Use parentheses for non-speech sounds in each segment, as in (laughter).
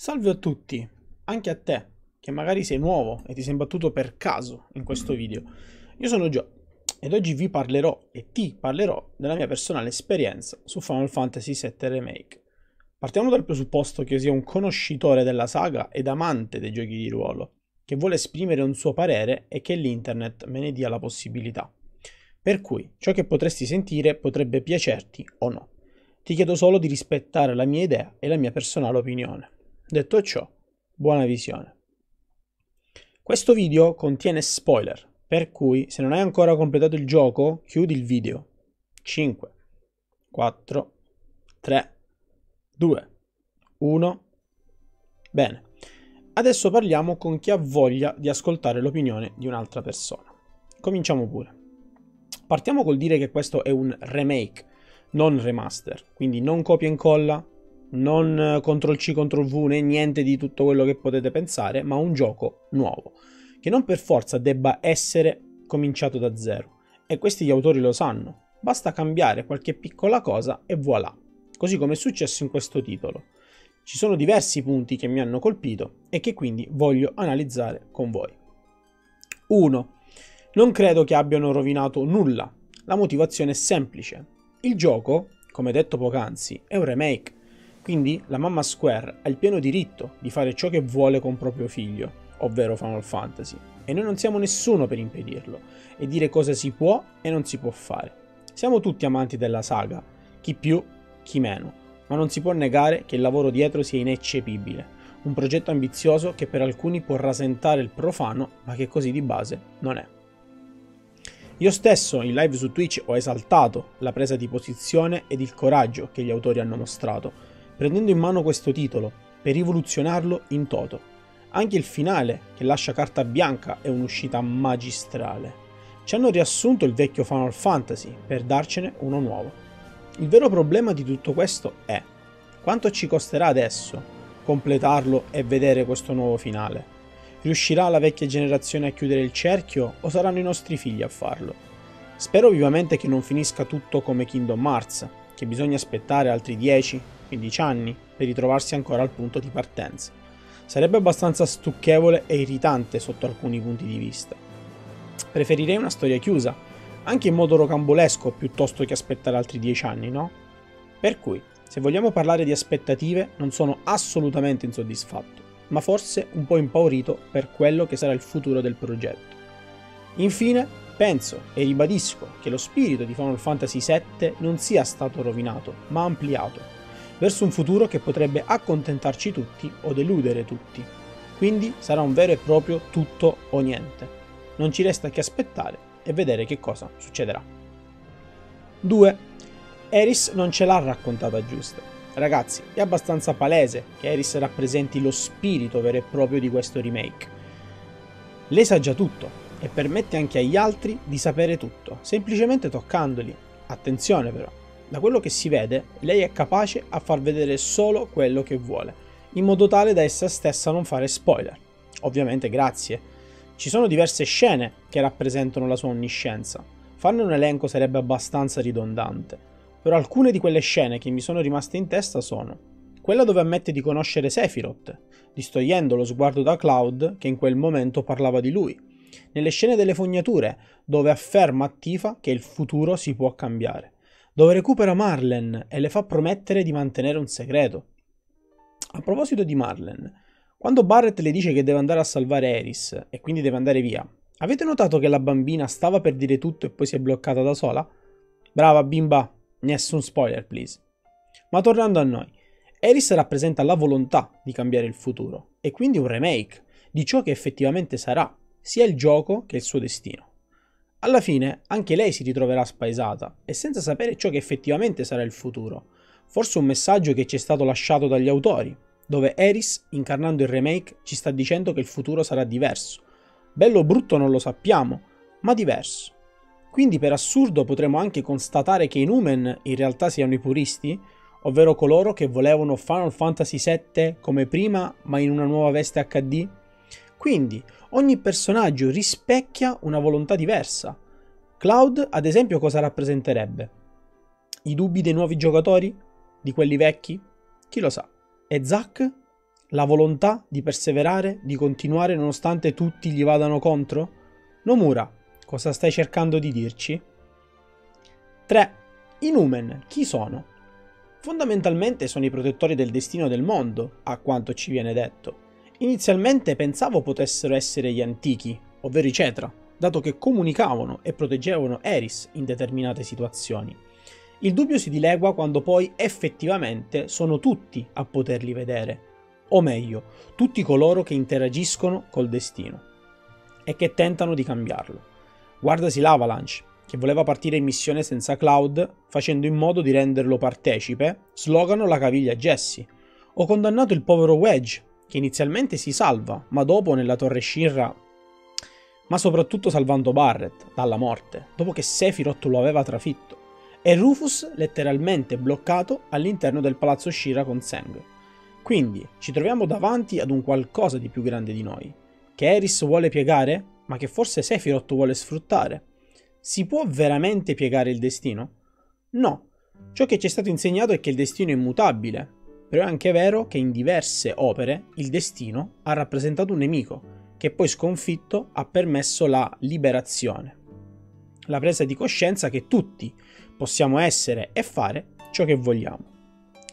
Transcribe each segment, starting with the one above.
Salve a tutti, anche a te, che magari sei nuovo e ti sei imbattuto per caso in questo video. Io sono Joe ed oggi vi parlerò e ti parlerò della mia personale esperienza su Final Fantasy VII Remake. Partiamo dal presupposto che io sia un conoscitore della saga ed amante dei giochi di ruolo, che vuole esprimere un suo parere e che l'internet me ne dia la possibilità. Per cui ciò che potresti sentire potrebbe piacerti o no. Ti chiedo solo di rispettare la mia idea e la mia personale opinione. Detto ciò, buona visione. Questo video contiene spoiler, per cui se non hai ancora completato il gioco, chiudi il video. 5, 4, 3, 2, 1. Bene, adesso parliamo con chi ha voglia di ascoltare l'opinione di un'altra persona. Cominciamo pure. Partiamo col dire che questo è un remake, non remaster, quindi non copia e incolla, non eh, CTRL C, CTRL V né niente di tutto quello che potete pensare, ma un gioco nuovo, che non per forza debba essere cominciato da zero. E questi gli autori lo sanno, basta cambiare qualche piccola cosa e voilà, così come è successo in questo titolo. Ci sono diversi punti che mi hanno colpito e che quindi voglio analizzare con voi. 1. Non credo che abbiano rovinato nulla. La motivazione è semplice. Il gioco, come detto poc'anzi, è un remake quindi la mamma Square ha il pieno diritto di fare ciò che vuole con proprio figlio, ovvero Final Fantasy, e noi non siamo nessuno per impedirlo e dire cosa si può e non si può fare. Siamo tutti amanti della saga, chi più, chi meno, ma non si può negare che il lavoro dietro sia ineccepibile, un progetto ambizioso che per alcuni può rasentare il profano, ma che così di base non è. Io stesso in live su Twitch ho esaltato la presa di posizione ed il coraggio che gli autori hanno mostrato, prendendo in mano questo titolo per rivoluzionarlo in toto. Anche il finale, che lascia carta bianca, è un'uscita magistrale. Ci hanno riassunto il vecchio Final Fantasy per darcene uno nuovo. Il vero problema di tutto questo è quanto ci costerà adesso completarlo e vedere questo nuovo finale. Riuscirà la vecchia generazione a chiudere il cerchio o saranno i nostri figli a farlo? Spero vivamente che non finisca tutto come Kingdom Hearts, che bisogna aspettare altri 10, 15 anni, per ritrovarsi ancora al punto di partenza. Sarebbe abbastanza stucchevole e irritante sotto alcuni punti di vista. Preferirei una storia chiusa, anche in modo rocambolesco, piuttosto che aspettare altri 10 anni, no? Per cui, se vogliamo parlare di aspettative, non sono assolutamente insoddisfatto, ma forse un po' impaurito per quello che sarà il futuro del progetto. Infine, penso e ribadisco che lo spirito di Final Fantasy VII non sia stato rovinato, ma ampliato verso un futuro che potrebbe accontentarci tutti o deludere tutti. Quindi sarà un vero e proprio tutto o niente. Non ci resta che aspettare e vedere che cosa succederà. 2. Eris non ce l'ha raccontata giusta. Ragazzi, è abbastanza palese che Eris rappresenti lo spirito vero e proprio di questo remake. Lei sa già tutto e permette anche agli altri di sapere tutto, semplicemente toccandoli. Attenzione però, da quello che si vede, lei è capace a far vedere solo quello che vuole, in modo tale da essa stessa non fare spoiler. Ovviamente grazie. Ci sono diverse scene che rappresentano la sua onniscienza. Farne un elenco sarebbe abbastanza ridondante. Però alcune di quelle scene che mi sono rimaste in testa sono quella dove ammette di conoscere Sephiroth, distogliendo lo sguardo da Cloud che in quel momento parlava di lui, nelle scene delle fognature, dove afferma a Tifa che il futuro si può cambiare dove recupera Marlen e le fa promettere di mantenere un segreto. A proposito di Marlen, quando Barrett le dice che deve andare a salvare Eris e quindi deve andare via, avete notato che la bambina stava per dire tutto e poi si è bloccata da sola? Brava bimba, nessun spoiler please. Ma tornando a noi, Eris rappresenta la volontà di cambiare il futuro e quindi un remake di ciò che effettivamente sarà, sia il gioco che il suo destino. Alla fine anche lei si ritroverà spaesata e senza sapere ciò che effettivamente sarà il futuro. Forse un messaggio che ci è stato lasciato dagli autori, dove Eris, incarnando il remake, ci sta dicendo che il futuro sarà diverso. Bello o brutto non lo sappiamo, ma diverso. Quindi per assurdo potremmo anche constatare che i Numen in realtà siano i puristi, ovvero coloro che volevano Final Fantasy VII come prima ma in una nuova veste HD? Quindi ogni personaggio rispecchia una volontà diversa. Cloud, ad esempio, cosa rappresenterebbe? I dubbi dei nuovi giocatori? Di quelli vecchi? Chi lo sa. E Zack? La volontà di perseverare, di continuare nonostante tutti gli vadano contro? Nomura, cosa stai cercando di dirci? 3. I Numen, chi sono? Fondamentalmente sono i protettori del destino del mondo, a quanto ci viene detto. Inizialmente pensavo potessero essere gli antichi, ovvero i Cetra, dato che comunicavano e proteggevano Eris in determinate situazioni. Il dubbio si dilegua quando poi effettivamente sono tutti a poterli vedere, o meglio, tutti coloro che interagiscono col destino e che tentano di cambiarlo. Guardasi l'Avalanche, che voleva partire in missione senza Cloud, facendo in modo di renderlo partecipe, slogano la caviglia Jesse. Ho condannato il povero Wedge, che inizialmente si salva, ma dopo nella torre Shirra ma soprattutto salvando Barret dalla morte, dopo che Sephiroth lo aveva trafitto, e Rufus letteralmente bloccato all'interno del palazzo Shira con Seng. Quindi ci troviamo davanti ad un qualcosa di più grande di noi, che Eris vuole piegare, ma che forse Sephiroth vuole sfruttare. Si può veramente piegare il destino? No. Ciò che ci è stato insegnato è che il destino è immutabile, però è anche vero che in diverse opere il destino ha rappresentato un nemico, che poi sconfitto ha permesso la liberazione, la presa di coscienza che tutti possiamo essere e fare ciò che vogliamo.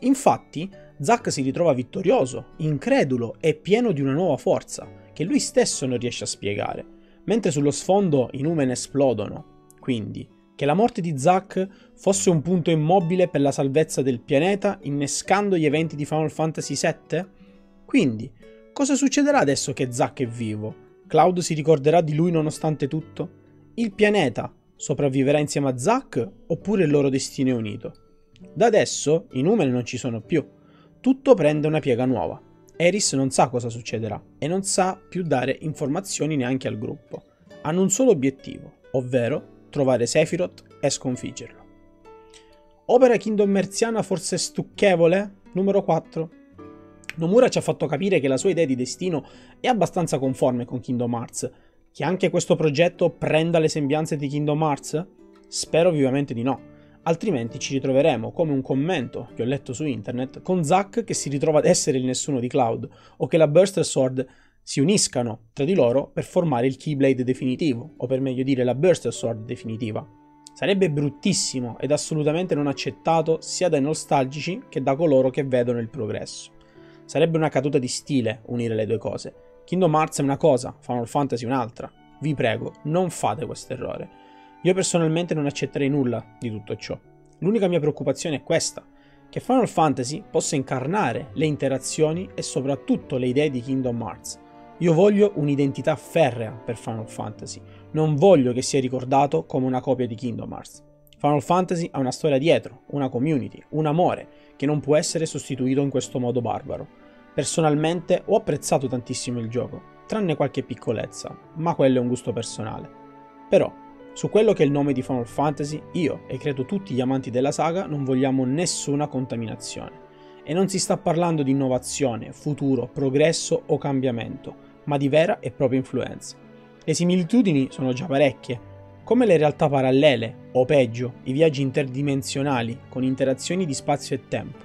Infatti, Zack si ritrova vittorioso, incredulo e pieno di una nuova forza, che lui stesso non riesce a spiegare, mentre sullo sfondo i numen esplodono. Quindi, che la morte di Zack fosse un punto immobile per la salvezza del pianeta, innescando gli eventi di Final Fantasy VII? Quindi, cosa succederà adesso che Zack è vivo? Cloud si ricorderà di lui nonostante tutto? Il pianeta sopravviverà insieme a Zack oppure il loro destino è unito? Da adesso i numeri non ci sono più, tutto prende una piega nuova. Eris non sa cosa succederà e non sa più dare informazioni neanche al gruppo. Hanno un solo obiettivo, ovvero trovare Sephiroth e sconfiggerlo. Opera Kingdom Merziana forse stucchevole? Numero 4. Nomura ci ha fatto capire che la sua idea di destino è abbastanza conforme con Kingdom Hearts. Che anche questo progetto prenda le sembianze di Kingdom Hearts? Spero vivamente di no. Altrimenti ci ritroveremo, come un commento che ho letto su internet, con Zack che si ritrova ad essere il nessuno di Cloud, o che la Burst Sword si uniscano tra di loro per formare il Keyblade definitivo, o per meglio dire la Burst Sword definitiva. Sarebbe bruttissimo ed assolutamente non accettato sia dai nostalgici che da coloro che vedono il progresso. Sarebbe una caduta di stile unire le due cose. Kingdom Hearts è una cosa, Final Fantasy un'altra. Vi prego, non fate questo errore. Io personalmente non accetterei nulla di tutto ciò. L'unica mia preoccupazione è questa, che Final Fantasy possa incarnare le interazioni e soprattutto le idee di Kingdom Hearts. Io voglio un'identità ferrea per Final Fantasy, non voglio che sia ricordato come una copia di Kingdom Hearts. Final Fantasy ha una storia dietro, una community, un amore, che non può essere sostituito in questo modo barbaro. Personalmente ho apprezzato tantissimo il gioco, tranne qualche piccolezza, ma quello è un gusto personale. Però, su quello che è il nome di Final Fantasy, io e credo tutti gli amanti della saga non vogliamo nessuna contaminazione. E non si sta parlando di innovazione, futuro, progresso o cambiamento, ma di vera e propria influenza. Le similitudini sono già parecchie, come le realtà parallele, o peggio, i viaggi interdimensionali con interazioni di spazio e tempo.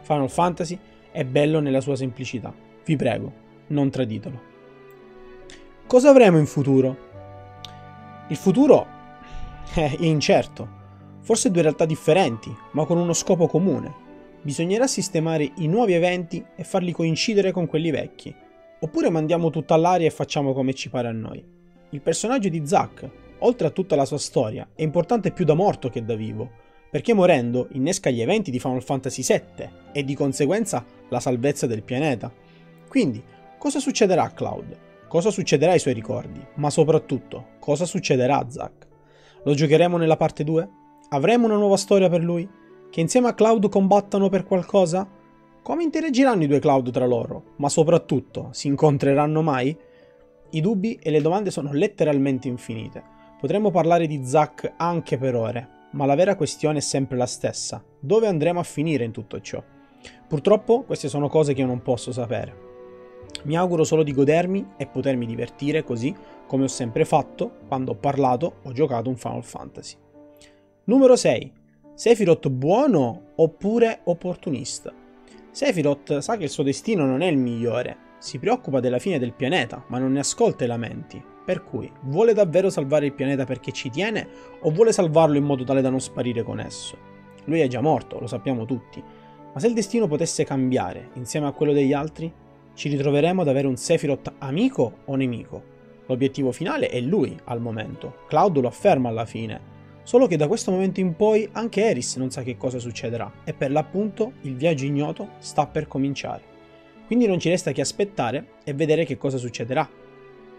Final Fantasy è bello nella sua semplicità. Vi prego, non traditelo. Cosa avremo in futuro? Il futuro (laughs) è incerto. Forse due realtà differenti, ma con uno scopo comune. Bisognerà sistemare i nuovi eventi e farli coincidere con quelli vecchi. Oppure mandiamo tutto all'aria e facciamo come ci pare a noi. Il personaggio di Zack, oltre a tutta la sua storia, è importante più da morto che da vivo, perché morendo innesca gli eventi di Final Fantasy VII e di conseguenza la salvezza del pianeta. Quindi, cosa succederà a Cloud? Cosa succederà ai suoi ricordi? Ma soprattutto, cosa succederà a Zack? Lo giocheremo nella parte 2? Avremo una nuova storia per lui? Che insieme a Cloud combattano per qualcosa? Come interagiranno i due Cloud tra loro? Ma soprattutto, si incontreranno mai? I dubbi e le domande sono letteralmente infinite. Potremmo parlare di Zack anche per ore, ma la vera questione è sempre la stessa. Dove andremo a finire in tutto ciò? Purtroppo queste sono cose che io non posso sapere. Mi auguro solo di godermi e potermi divertire così come ho sempre fatto quando ho parlato o giocato un Final Fantasy. Numero 6. Sephiroth buono oppure opportunista? Sephiroth sa che il suo destino non è il migliore, si preoccupa della fine del pianeta, ma non ne ascolta i lamenti. Per cui, vuole davvero salvare il pianeta perché ci tiene o vuole salvarlo in modo tale da non sparire con esso? Lui è già morto, lo sappiamo tutti, ma se il destino potesse cambiare insieme a quello degli altri, ci ritroveremo ad avere un Sephiroth amico o nemico? L'obiettivo finale è lui, al momento. Cloud lo afferma alla fine. Solo che da questo momento in poi anche Eris non sa che cosa succederà e per l'appunto il viaggio ignoto sta per cominciare. Quindi non ci resta che aspettare e vedere che cosa succederà.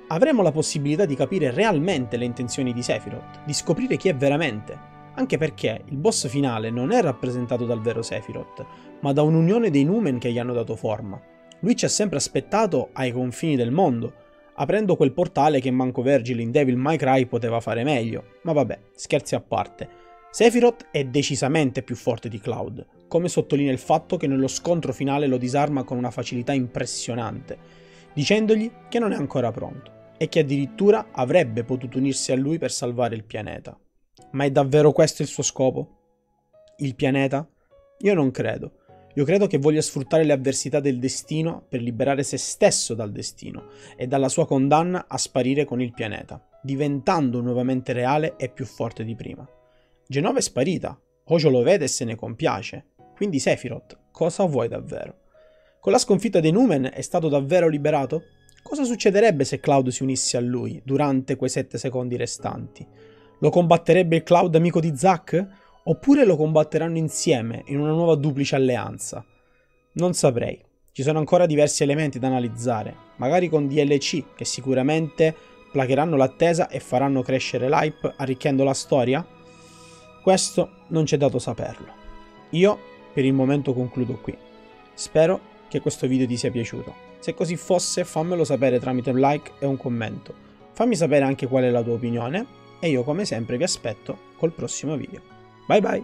Avremo la possibilità di capire realmente le intenzioni di Sephiroth, di scoprire chi è veramente, anche perché il boss finale non è rappresentato dal vero Sephiroth, ma da un'unione dei Numen che gli hanno dato forma. Lui ci ha sempre aspettato ai confini del mondo, aprendo quel portale che manco Vergil in Devil May Cry poteva fare meglio. Ma vabbè, scherzi a parte. Sephiroth è decisamente più forte di Cloud, come sottolinea il fatto che nello scontro finale lo disarma con una facilità impressionante, dicendogli che non è ancora pronto e che addirittura avrebbe potuto unirsi a lui per salvare il pianeta. Ma è davvero questo il suo scopo? Il pianeta? Io non credo. Io credo che voglia sfruttare le avversità del destino per liberare se stesso dal destino e dalla sua condanna a sparire con il pianeta, diventando nuovamente reale e più forte di prima. Genova è sparita, Hojo lo vede e se ne compiace. Quindi Sephiroth, cosa vuoi davvero? Con la sconfitta dei Numen è stato davvero liberato? Cosa succederebbe se Cloud si unisse a lui durante quei 7 secondi restanti? Lo combatterebbe il Cloud amico di Zack? Oppure lo combatteranno insieme in una nuova duplice alleanza? Non saprei. Ci sono ancora diversi elementi da analizzare, magari con DLC che sicuramente placheranno l'attesa e faranno crescere l'hype arricchendo la storia? Questo non c'è dato saperlo. Io per il momento concludo qui. Spero che questo video ti sia piaciuto. Se così fosse fammelo sapere tramite un like e un commento. Fammi sapere anche qual è la tua opinione e io come sempre vi aspetto col prossimo video. Bye bye!